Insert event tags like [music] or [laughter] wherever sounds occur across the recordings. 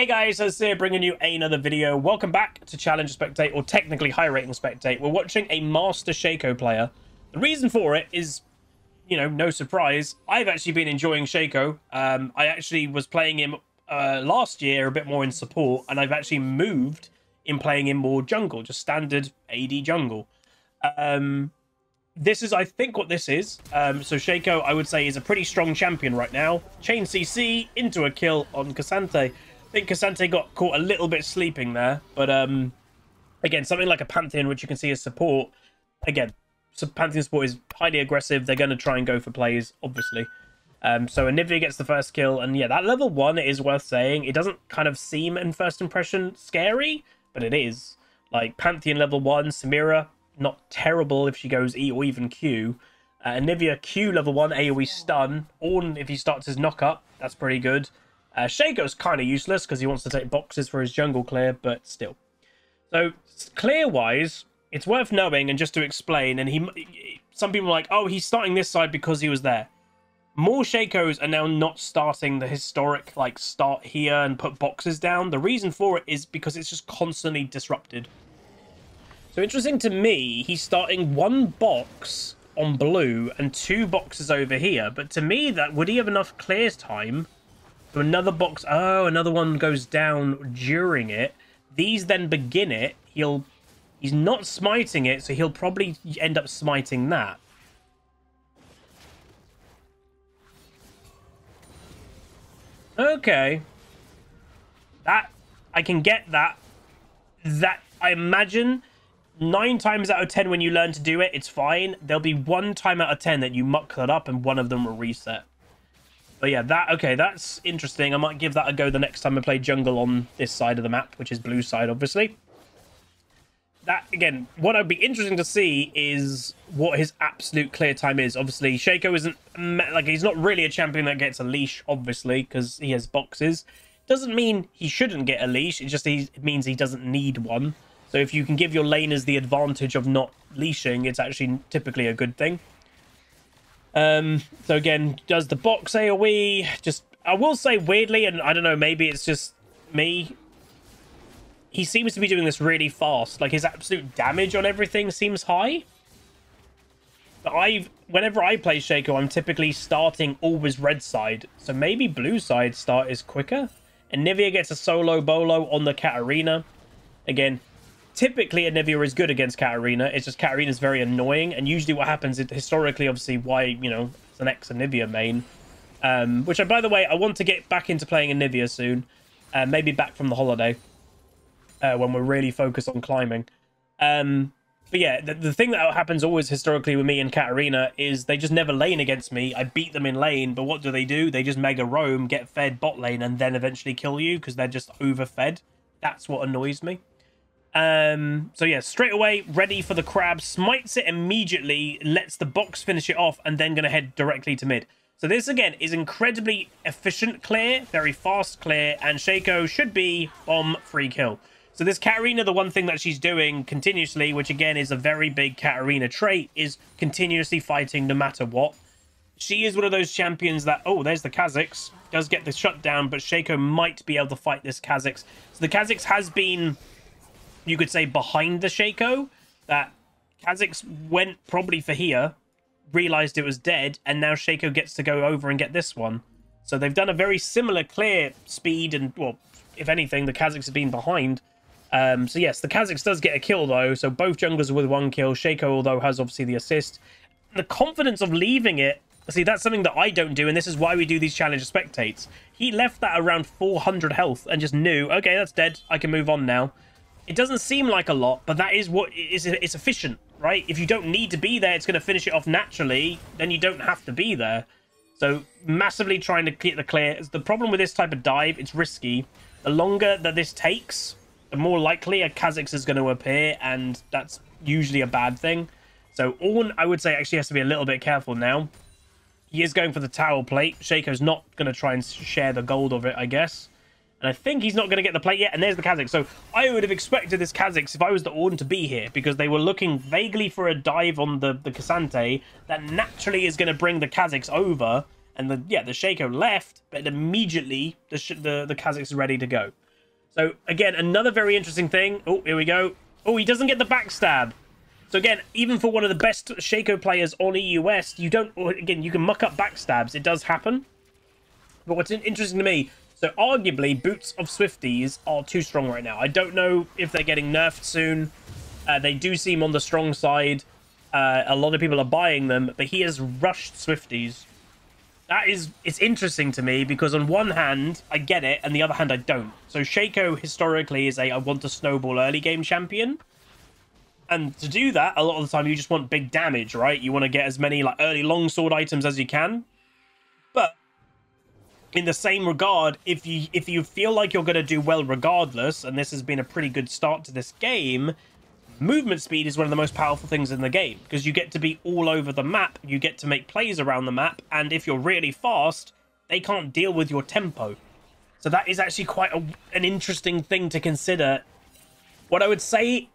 Hey guys, so here bringing you another video. Welcome back to Challenger Spectate, or technically High Rating Spectate. We're watching a Master Shaco player. The reason for it is, you know, no surprise. I've actually been enjoying Shaco. Um, I actually was playing him uh, last year a bit more in support, and I've actually moved in playing him more jungle, just standard AD jungle. Um, this is, I think, what this is. Um, so Shaco, I would say, is a pretty strong champion right now. Chain CC into a kill on K'Sante. I think K'Sante got caught a little bit sleeping there, but um, again, something like a Pantheon, which you can see as support, again, so Pantheon support is highly aggressive. They're going to try and go for plays, obviously. Um, so Anivia gets the first kill, and yeah, that level one is worth saying. It doesn't kind of seem in first impression scary, but it is. Like Pantheon level one, Samira, not terrible if she goes E or even Q. Uh, Anivia Q level one, AoE stun. Ornn, if he starts his knock up, that's pretty good. Uh, Shaco's kind of useless because he wants to take boxes for his jungle clear, but still. So clear-wise, it's worth knowing and just to explain. And he, some people are like, oh, he's starting this side because he was there. More Shacos are now not starting the historic like start here and put boxes down. The reason for it is because it's just constantly disrupted. So interesting to me, he's starting one box on blue and two boxes over here. But to me, that would he have enough clear time? So another box. Oh, another one goes down during it. These then begin it. He'll. He's not smiting it, so he'll probably end up smiting that. Okay. That I can get that. That I imagine nine times out of ten when you learn to do it, it's fine. There'll be one time out of ten that you muck that up and one of them will reset. But yeah, that okay, that's interesting. I might give that a go the next time I play jungle on this side of the map, which is blue side, obviously. That again, what I'd be interesting to see is what his absolute clear time is. Obviously, Shaco isn't like he's not really a champion that gets a leash, obviously, because he has boxes. Doesn't mean he shouldn't get a leash. It just means he doesn't need one. So if you can give your laners the advantage of not leashing, it's actually typically a good thing. Um, so again, does the box AoE just... I will say weirdly, and I don't know, maybe it's just me. He seems to be doing this really fast. Like his absolute damage on everything seems high. But I've whenever I play Shaco, I'm typically starting always red side. So maybe blue side start is quicker. Anivia gets a solo bolo on the Katarina. Again, typically Anivia is good against Katarina. It's just Katarina is very annoying, and usually what happens is historically, obviously, why you know it's an ex Anivia main. Um, which, I, by the way, I want to get back into playing Anivia soon. Uh, maybe back from the holiday uh, when we're really focused on climbing. Um, but yeah, the, the thing that happens always historically with me and Katarina is they just never lane against me. I beat them in lane, but what do they do? They just mega roam, get fed bot lane, and then eventually kill you because they're just overfed. That's what annoys me. Um, so yeah, straight away, ready for the crab, smites it immediately, lets the box finish it off, and then going to head directly to mid. So this, again, is incredibly efficient clear, very fast clear, and Shaco should be bomb free kill. So this Katarina, the one thing that she's doing continuously, which again is a very big Katarina trait, is continuously fighting no matter what. She is one of those champions that, oh, there's the Kha'Zix, does get the shutdown, but Shaco might be able to fight this Kha'Zix. So the Kha'Zix has been you could say, behind the Shaco. That Kha'Zix went probably for here, realized it was dead, and now Shaco gets to go over and get this one. So they've done a very similar clear speed, and, well, if anything, the Kha'Zix have been behind. Um, so yes, the Kha'Zix does get a kill, though. So both junglers with one kill. Shaco, although, has obviously the assist. The confidence of leaving it See, that's something that I don't do, and this is why we do these challenger spectates. He left that around 400 health and just knew, okay, that's dead. I can move on now. It doesn't seem like a lot, but that is what is it's efficient, right? If you don't need to be there, it's going to finish it off naturally. Then you don't have to be there. So massively trying to get the clear. The problem with this type of dive, it's risky. The longer that this takes, the more likely a Kha'Zix is going to appear, and that's usually a bad thing. So Ornn, I would say, actually has to be a little bit careful now. He is going for the tower plate. Shaco's not going to try and share the gold of it, I guess. And I think he's not going to get the plate yet. And there's the Kha'Zix. So I would have expected this Kha'Zix, if I was the Ornn, to be here. Because they were looking vaguely for a dive on the, the K'Sante that naturally is going to bring the Kha'Zix over. And the yeah, the Shaco left, but immediately the the, the Kha'Zix is ready to go. So again, another very interesting thing. Oh, here we go. Oh, he doesn't get the backstab. So again, even for one of the best Shaco players on EU West, you don't, again, you can muck up backstabs. It does happen. But what's interesting to me, so arguably, Boots of Swifties are too strong right now. I don't know if they're getting nerfed soon. Uh, they do seem on the strong side. Uh, a lot of people are buying them, but he has rushed Swifties. That is, it's interesting to me because on one hand, I get it, and the other hand, I don't. So Shaco historically is a I want to snowball early game champion. And to do that, a lot of the time you just want big damage, right? You want to get as many like early longsword items as you can. In the same regard, if you if you feel like you're going to do well regardless, and this has been a pretty good start to this game, movement speed is one of the most powerful things in the game because you get to be all over the map, you get to make plays around the map, and if you're really fast, they can't deal with your tempo. So that is actually quite a, an interesting thing to consider. What I would say,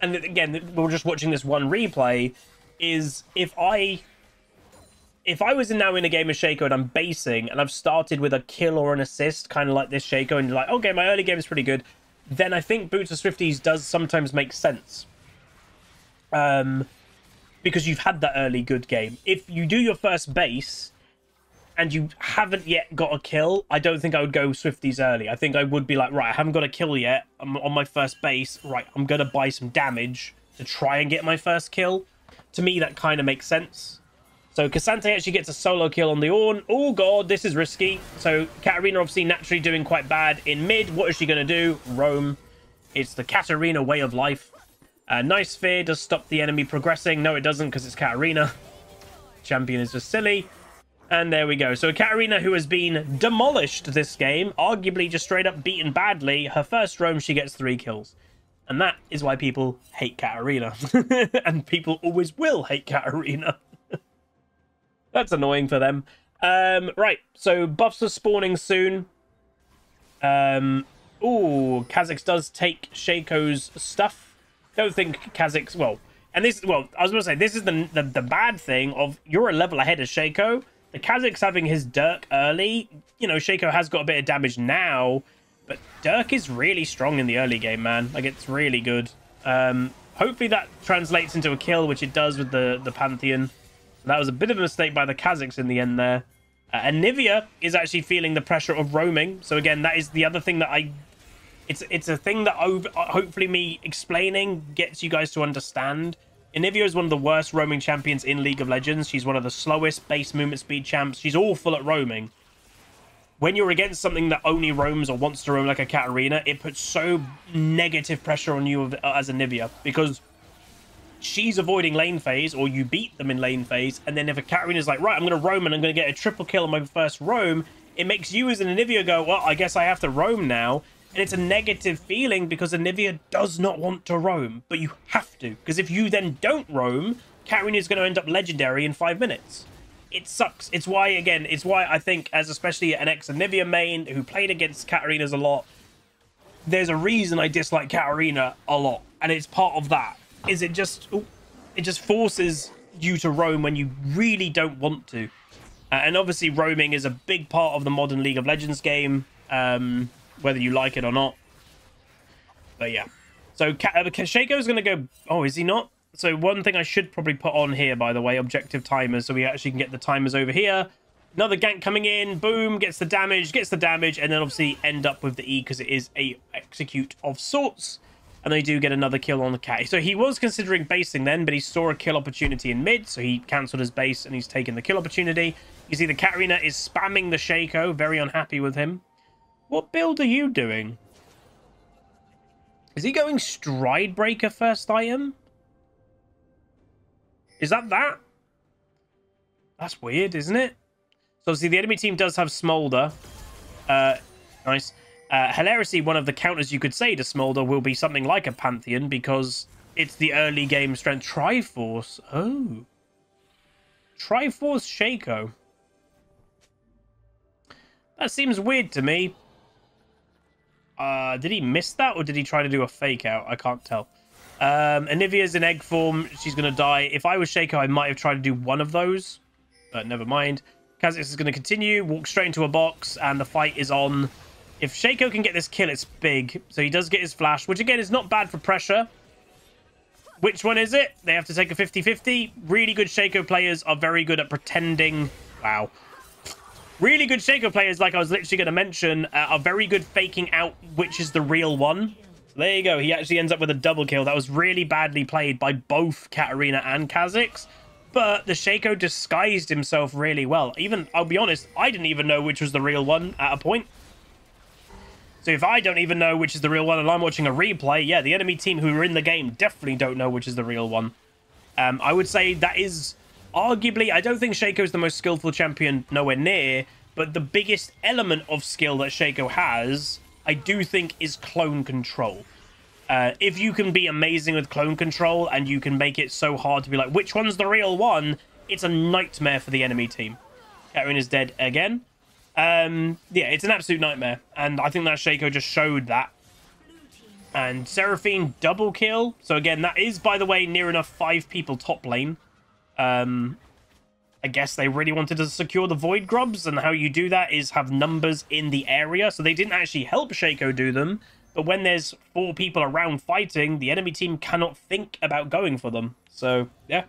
and again, we're just watching this one replay, is if I if I was now in a game of Shaco and I'm basing and I've started with a kill or an assist, kind of like this Shaco, and you're like, okay, my early game is pretty good, then I think Boots of Swifties does sometimes make sense. Um, because you've had that early good game. If you do your first base and you haven't yet got a kill, I don't think I would go Swifties early. I think I would be like, right, I haven't got a kill yet. I'm on my first base. Right, I'm going to buy some damage to try and get my first kill. To me, that kind of makes sense. So K'Sante actually gets a solo kill on the Ornn. Oh god, this is risky. So Katarina obviously naturally doing quite bad in mid. What is she going to do? Roam. It's the Katarina way of life. Uh, nice fear does stop the enemy progressing. No, it doesn't because it's Katarina. Champion is just silly. And there we go. So Katarina, who has been demolished this game, arguably just straight up beaten badly, her first roam, she gets three kills. And that is why people hate Katarina. [laughs] and people always will hate Katarina. That's annoying for them. Um, right, so buffs are spawning soon. Um, ooh, Kha'Zix does take Shaco's stuff. Don't think Kha'Zix, well, and this, well, I was going to say, this is the, the, the bad thing of you're a level ahead of Shaco. The Kha'Zix having his Dirk early, you know, Shaco has got a bit of damage now, but Dirk is really strong in the early game, man. Like, it's really good. Um, hopefully that translates into a kill, which it does with the, the Pantheon. That was a bit of a mistake by the Kha'Zix in the end there. Uh, Anivia is actually feeling the pressure of roaming. So again, that is the other thing that I... It's it's a thing that over, uh, hopefully me explaining gets you guys to understand. Anivia is one of the worst roaming champions in League of Legends. She's one of the slowest base movement speed champs. She's awful at roaming. When you're against something that only roams or wants to roam like a Katarina, it puts so negative pressure on you as Anivia because she's avoiding lane phase, or you beat them in lane phase, and then if a Katarina's like, right, I'm to roam and I'm to get a triple kill on my first roam, it makes you as an Anivia go, well, I guess I have to roam now. And it's a negative feeling because Anivia does not want to roam, but you have to. Because if you then don't roam, Katarina is going to end up legendary in five minutes. It sucks. It's why, again, it's why I think, as especially an ex-Anivia main who played against Katarinas a lot, there's a reason I dislike Katarina a lot. And it's part of that is it just it just forces you to roam when you really don't want to. Uh, and obviously roaming is a big part of the modern League of Legends game, um, whether you like it or not. But yeah. So uh, is going to go... Oh, is he not? So one thing I should probably put on here, by the way, objective timers, so we actually can get the timers over here. Another gank coming in, boom, gets the damage, gets the damage, and then obviously end up with the E because it is a execute of sorts and they do get another kill on the cat. So he was considering basing then, but he saw a kill opportunity in mid, so he cancelled his base and he's taken the kill opportunity. You see the Katarina is spamming the Shaco, very unhappy with him. What build are you doing? Is he going Stride Breaker first item? Is that that? That's weird, isn't it? So obviously the enemy team does have Smolder. Uh, nice. Uh, hilariously, one of the counters you could say to Smolder will be something like a Pantheon because it's the early game strength. Triforce. Oh. Triforce Shaco. That seems weird to me. Uh, did he miss that or did he try to do a fake out? I can't tell. Um, Anivia's in egg form. She's going to die. If I was Shaco, I might have tried to do one of those. But never mind. Kha'Zix is going to continue. Walk straight into a box. And the fight is on If Shaco can get this kill, it's big. So he does get his flash, which again is not bad for pressure. Which one is it? They have to take a 50-50. Really good Shaco players are very good at pretending. Wow. Really good Shaco players, like I was literally going to mention, uh, are very good faking out which is the real one. There you go. He actually ends up with a double kill. That was really badly played by both Katarina and Kha'Zix. But the Shaco disguised himself really well. Even, I'll be honest, I didn't even know which was the real one at a point. So if I don't even know which is the real one and I'm watching a replay, yeah, the enemy team who are in the game definitely don't know which is the real one. Um, I would say that is arguably, I don't think Shaco is the most skillful champion nowhere near, but the biggest element of skill that Shaco has, I do think, is clone control. Uh, if you can be amazing with clone control and you can make it so hard to be like, which one's the real one? It's a nightmare for the enemy team. Katarina is dead again. Um, yeah, it's an absolute nightmare. And I think that Shaco just showed that. And Seraphine double kill. So again, that is, by the way, near enough five people top lane. Um, I guess they really wanted to secure the Void Grubs. And how you do that is have numbers in the area. So they didn't actually help Shaco do them. But when there's four people around fighting, the enemy team cannot think about going for them. So, yeah.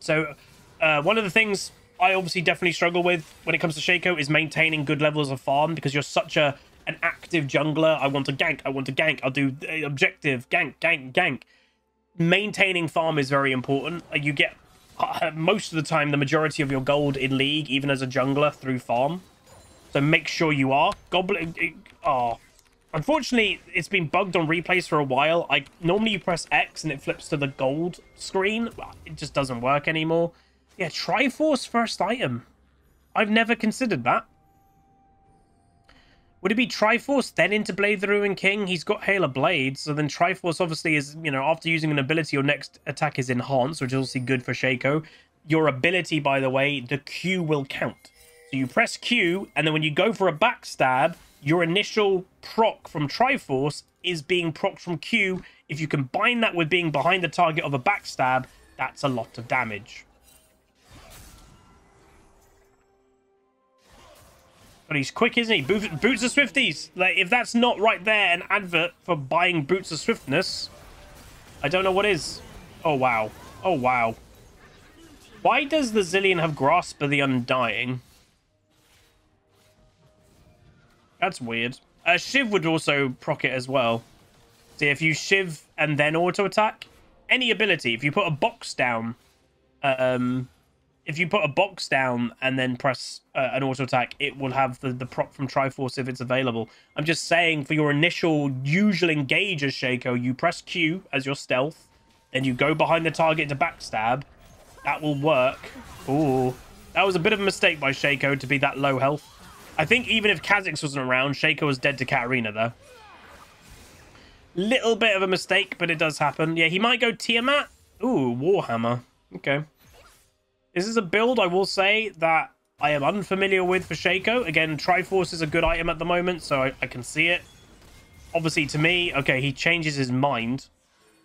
So, uh, one of the things I obviously definitely struggle with when it comes to Shaco is maintaining good levels of farm because you're such a an active jungler. I want to gank. I want to gank. I'll do objective gank, gank, gank. Maintaining farm is very important. You get uh, most of the time the majority of your gold in league, even as a jungler, through farm. So make sure you are. Goblin. Oh, unfortunately, it's been bugged on replays for a while. I normally you press X and it flips to the gold screen. It just doesn't work anymore. Yeah, Triforce first item. I've never considered that. Would it be Triforce then into Blade the Ruined King? He's got Hail of Blades, so then Triforce obviously is, you know, after using an ability, your next attack is enhanced, which is obviously good for Shaco. Your ability, by the way, the Q will count. So you press Q, and then when you go for a backstab, your initial proc from Triforce is being proc from Q. If you combine that with being behind the target of a backstab, that's a lot of damage. But he's quick, isn't he? Boots of Swifties. Like, if that's not right there an advert for buying Boots of Swiftness, I don't know what is. Oh, wow. Oh, wow. Why does the Zilean have Grasp of the Undying? That's weird. Uh, Shiv would also proc it as well. See, if you Shiv and then auto-attack, any ability, if you put a box down, um, if you put a box down and then press uh, an auto attack, it will have the, the proc from Triforce if it's available. I'm just saying for your initial usual engage as Shaco, you press Q as your stealth, then you go behind the target to backstab. That will work. Ooh. That was a bit of a mistake by Shaco to be that low health. I think even if Kha'Zix wasn't around, Shaco was dead to Katarina though. Little bit of a mistake, but it does happen. Yeah, he might go Tiamat. Ooh, Warhammer. Okay. This is a build, I will say, that I am unfamiliar with for Shaco. Again, Triforce is a good item at the moment, so I, I can see it. Obviously, to me, okay, he changes his mind.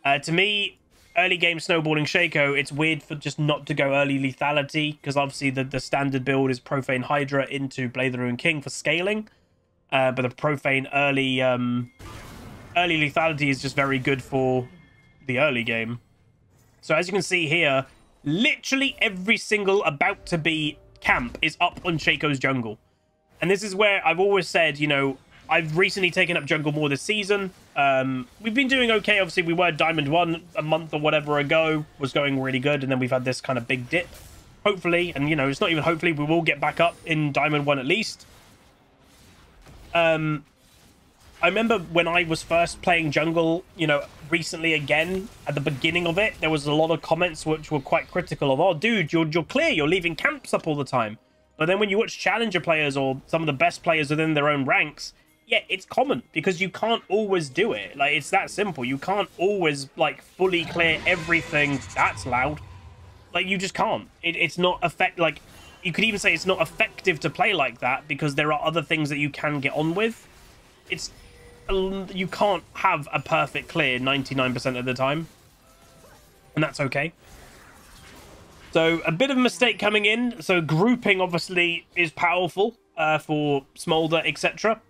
Uh, to me, early game snowballing Shaco, it's weird for just not to go early lethality, because obviously the, the standard build is Profane Hydra into Blade the Ruined King for scaling. Uh, but the Profane early um, early lethality is just very good for the early game. So as you can see here, literally every single about to be camp is up on Shaco's jungle. And this is where I've always said, you know, I've recently taken up jungle more this season. Um, we've been doing okay. Obviously, we were Diamond 1 a month or whatever ago, was going really good. And then we've had this kind of big dip. Hopefully, and you know, it's not even hopefully, we will get back up in Diamond 1 at least. Um, I remember when I was first playing jungle, you know, recently again, at the beginning of it, there was a lot of comments which were quite critical of, oh, dude, you're, you're clear, you're leaving camps up all the time. But then when you watch challenger players or some of the best players within their own ranks, yeah, it's common because you can't always do it. Like, it's that simple. You can't always, like, fully clear everything. That's loud. Like, you just can't. It, it's not effect. Like, you could even say it's not effective to play like that because there are other things that you can get on with. It's you can't have a perfect clear 99% of the time. And that's okay. So a bit of a mistake coming in. So grouping obviously is powerful. uh, for Smolder, etc.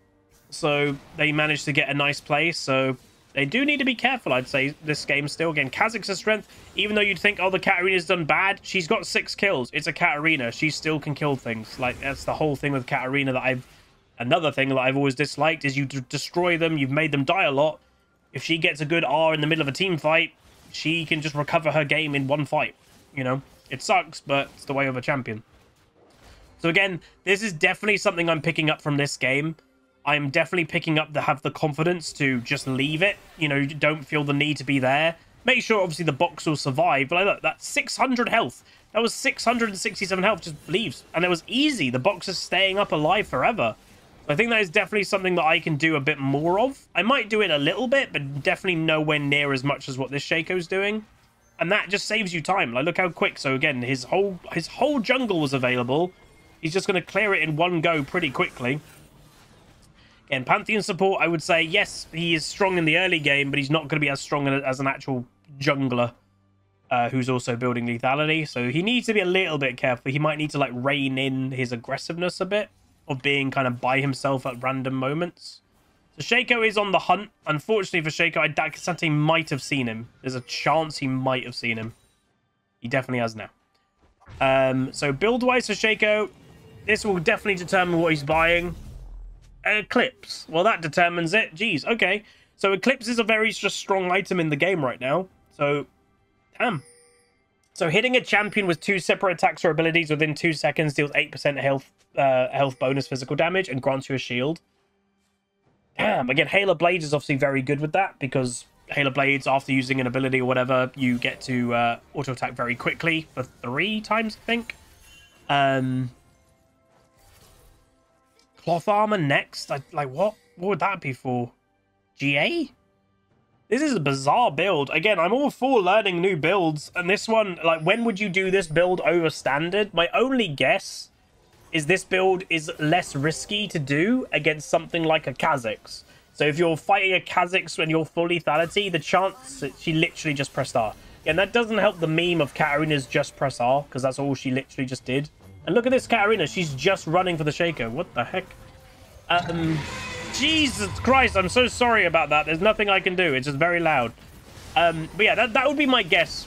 So they managed to get a nice place. So they do need to be careful, I'd say, this game still. Again, Kha'Zix's strength, even though you'd think, oh, the Katarina's done bad, she's got six kills. It's a Katarina. She still can kill things. Like, that's the whole thing with Katarina that I've... Another thing that I've always disliked is you destroy them, you've made them die a lot. If she gets a good R in the middle of a team fight, she can just recover her game in one fight. You know, it sucks, but it's the way of a champion. So again, this is definitely something I'm picking up from this game. I'm definitely picking up to have the confidence to just leave it. You know, don't feel the need to be there. Make sure, obviously, the box will survive. But look, that's 600 health. That was 667 health, just leaves. And it was easy. The box is staying up alive forever. I think that is definitely something that I can do a bit more of. I might do it a little bit, but definitely nowhere near as much as what this Shaco's doing. And that just saves you time. Like, look how quick. So, again, his whole his whole jungle was available. He's just going to clear it in one go pretty quickly. Again, Pantheon support, I would say, yes, he is strong in the early game, but he's not going to be as strong as an actual jungler uh, who's also building lethality. So he needs to be a little bit careful. He might need to, like, rein in his aggressiveness a bit of being kind of by himself at random moments. So Shaco is on the hunt. Unfortunately for Shaco, the K'Sante might have seen him. There's a chance he might have seen him. He definitely has now. Um, so build-wise for Shaco, this will definitely determine what he's buying. Eclipse. Well, that determines it. Jeez, okay. So Eclipse is a very just strong item in the game right now. So, damn. So hitting a champion with two separate attacks or abilities within two seconds deals 8% health uh, health bonus physical damage and grants you a shield. Damn. Again, Hail of Blades is obviously very good with that because Hail of Blades, after using an ability or whatever, you get to uh, auto-attack very quickly for three times, I think. Um, Cloth armor next? Like, like what? What would that be for? GA? This is a bizarre build. Again, I'm all for learning new builds. And this one, like, when would you do this build over standard? My only guess is this build is less risky to do against something like a Kha'Zix. So if you're fighting a Kha'Zix when you're full lethality, the chance that she literally just pressed R. And that doesn't help the meme of Katarina's just press R, because that's all she literally just did. And look at this Katarina. She's just running for the Shaco. What the heck? Um, Jesus Christ. I'm so sorry about that. There's nothing I can do. It's just very loud. Um, but yeah, that, that would be my guess.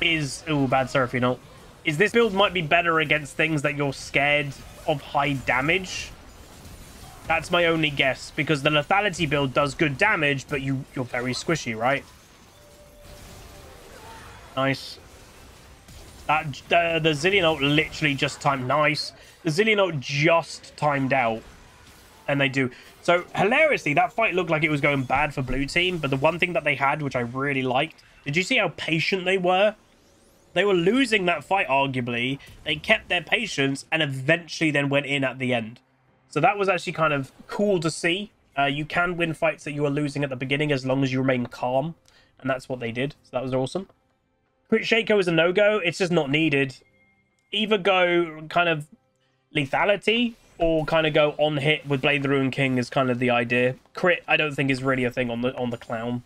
Is... Oh, bad Seraphine ult. Is this build might be better against things that you're scared of high damage. That's my only guess. Because the lethality build does good damage, but you, you're very squishy, right? Nice. That, uh, the Zilean ult literally just timed nice. The Zilean ult just timed out. And they do. So, hilariously, that fight looked like it was going bad for blue team. But the one thing that they had, which I really liked, did you see how patient they were? They were losing that fight, arguably. They kept their patience and eventually then went in at the end. So that was actually kind of cool to see. Uh, you can win fights that you are losing at the beginning as long as you remain calm. And that's what they did. So that was awesome. Crit Shaco is a no-go. It's just not needed. Either go kind of lethality or kind of go on hit with Blade the Ruined King is kind of the idea. Crit, I don't think is really a thing on the on the clown.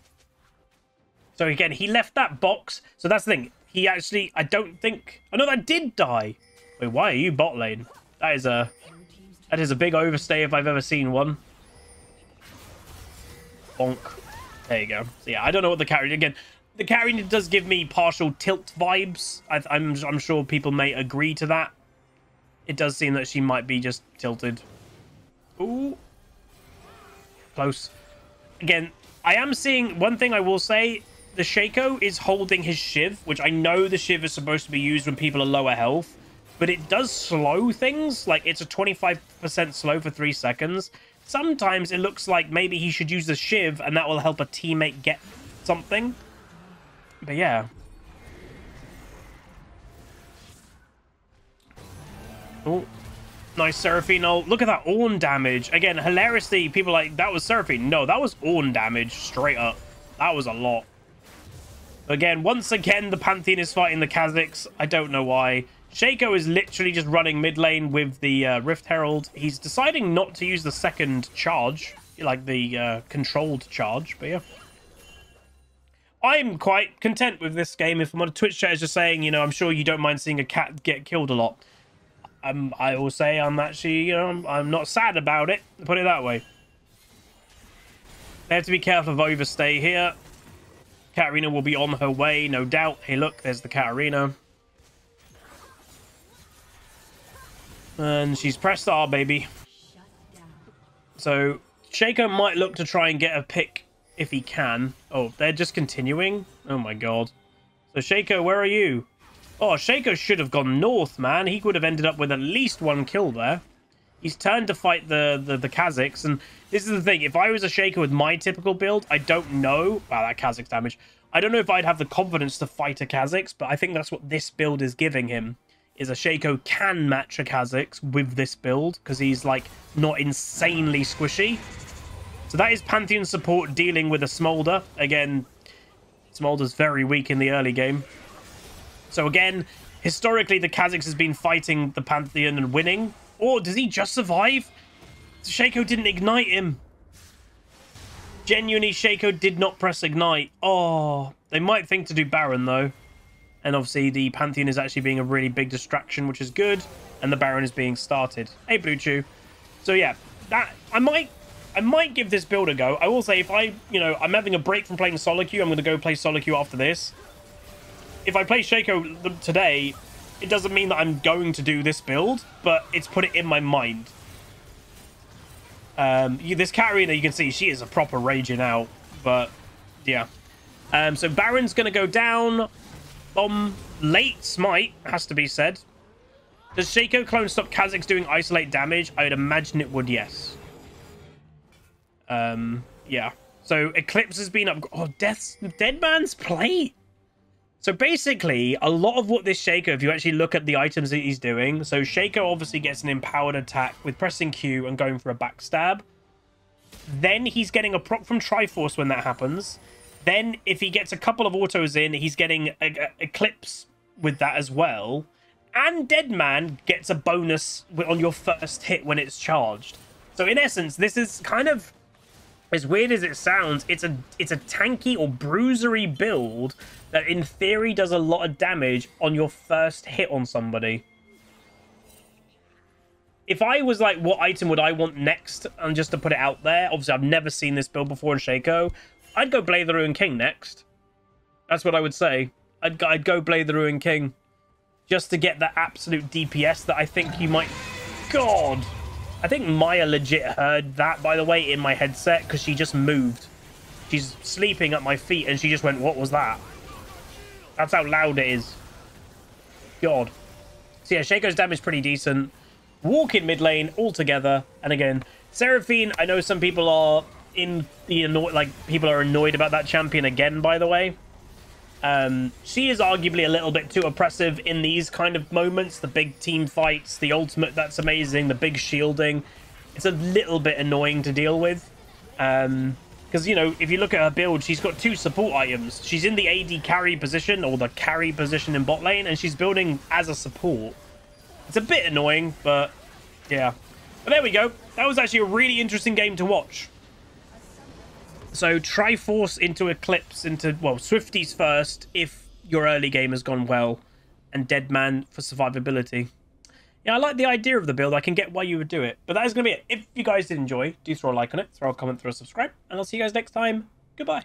So again, he left that box. So that's the thing. He actually, I don't think. Oh, I know that did die. Wait, why are you bot lane? That is a that is a big overstay if I've ever seen one. Bonk. There you go. So yeah, I don't know what the carry again the carry does give me partial tilt vibes. I, I'm, I'm sure people may agree to that. It does seem that she might be just tilted. Ooh. Close. Again, I am seeing... One thing I will say, the Shaco is holding his Shiv, which I know the Shiv is supposed to be used when people are lower health, but it does slow things. Like, it's a 25% slow for three seconds. Sometimes it looks like maybe he should use the Shiv, and that will help a teammate get something. But yeah. Oh, nice Seraphine. Oh, look at that Ornn damage. Again, hilariously, people like, that was Seraphine. No, that was Ornn damage straight up. That was a lot. Again, once again, the Pantheon is fighting the Kha'Zix. I don't know why. Shaco is literally just running mid lane with the uh, Rift Herald. He's deciding not to use the second charge, like the uh, controlled charge, but yeah. I'm quite content with this game. If I'm on a Twitch chat, just saying, you know, I'm sure you don't mind seeing a cat get killed a lot. I'm, I will say I'm actually, you know, I'm, not sad about it. Put it that way. They have to be careful of overstay here. Katarina will be on her way, no doubt. Hey, look, there's the Katarina. And she's pressed R, baby. So, Shaco might look to try and get a pick if he can. Oh, they're just continuing? Oh my god. So, Shaco, where are you? Oh, Shaco should have gone north, man. He would have ended up with at least one kill there. He's turned to fight the, the, the Kha'Zix, and this is the thing. If I was a Shaco with my typical build, I don't know... Wow, that Kha'Zix damage. I don't know if I'd have the confidence to fight a Kha'Zix, but I think that's what this build is giving him. Is a Shaco can match a Kha'Zix with this build, because he's, like, not insanely squishy. So that is Pantheon support dealing with a Smolder. Again, Smolder's very weak in the early game. So again, historically, the Kha'Zix has been fighting the Pantheon and winning. Or does he just survive? Shaco didn't ignite him. Genuinely, Shaco did not press ignite. Oh, they might think to do Baron, though. And obviously, the Pantheon is actually being a really big distraction, which is good. And the Baron is being started. Hey, Blue Chew. So, yeah, that I might I might give this build a go. I will say, if I, you know, I'm having a break from playing solo queue, I'm going to go play solo queue after this if I play Shaco today, it doesn't mean that I'm going to do this build, but it's put it in my mind. Um, you, this Katarina, you can see, she is a proper raging out, but yeah. Um, so Baron's going to go down. Bomb late smite, has to be said. Does Shaco clone stop Kha'Zix doing isolate damage? I would imagine it would, yes. Um, yeah. So Eclipse has been up. Oh, Death's Dead Man's Plate. So basically, a lot of what this Shaco, if you actually look at the items that he's doing, so Shaco obviously gets an empowered attack with pressing Q and going for a backstab. Then he's getting a proc from Triforce when that happens. Then if he gets a couple of autos in, he's getting a, a Eclipse with that as well. And Deadman gets a bonus on your first hit when it's charged. So in essence, this is kind of as weird as it sounds, it's a it's a tanky or bruisery build that in theory does a lot of damage on your first hit on somebody. If I was like, what item would I want next? And just to put it out there, obviously I've never seen this build before in Shaco. I'd go Blade the Ruin King next. That's what I would say. I'd, I'd go Blade the Ruin King. Just to get that absolute DPS that I think you might... God! I think Maya legit heard that, by the way, in my headset, because she just moved. She's sleeping at my feet, and she just went, what was that? That's how loud it is. God. So yeah, Shaco's damage pretty decent. Walk in mid lane altogether. And again, Seraphine, I know some people are in the annoyed, like, people are annoyed about that champion again, by the way. Um, she is arguably a little bit too oppressive in these kind of moments. The big team fights, the ultimate that's amazing, the big shielding. It's a little bit annoying to deal with. Um, because, you know, if you look at her build, she's got two support items. She's in the AD carry position, or the carry position in bot lane, and she's building as a support. It's a bit annoying, but yeah. But there we go. That was actually a really interesting game to watch. So Triforce into Eclipse into, well, Swifties first if your early game has gone well, and Deadman for survivability. Yeah, I like the idea of the build. I can get why you would do it. But that is going to be it. If you guys did enjoy, do throw a like on it, throw a comment, throw a subscribe, and I'll see you guys next time. Goodbye.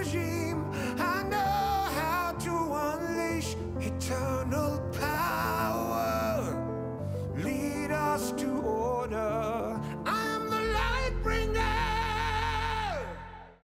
I know.